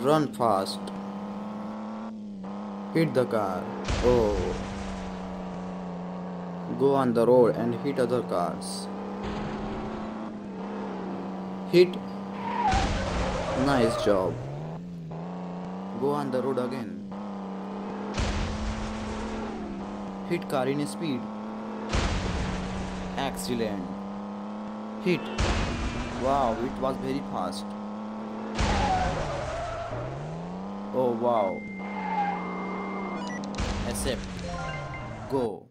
Run fast. Hit the car. Oh. Go on the road and hit other cars. Hit. Nice job. Go on the road again. Hit car in speed. Excellent. Hit. Wow, it was very fast. Oh wow. Accept. Go.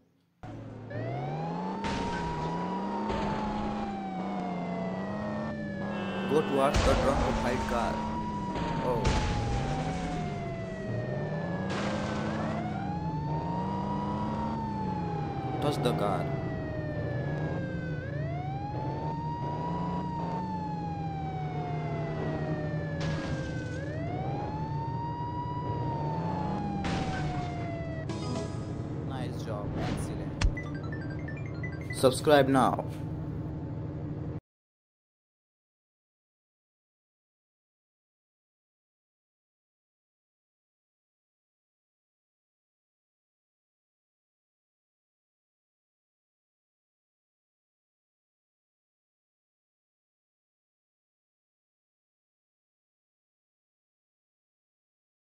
Go towards the trunk of white car. Oh. Touch the car. Subscribe now.